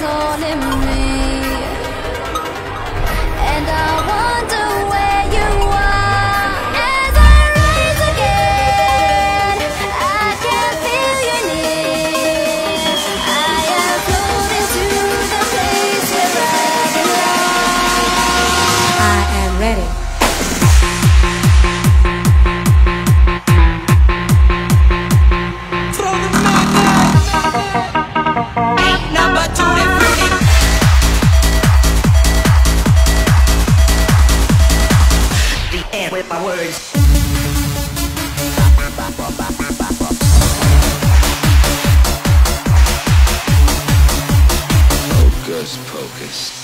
calling me. And I wonder where you are as I rise again. I can feel you near. I am to the place where I belong. I am ready. Words. Hocus pocus.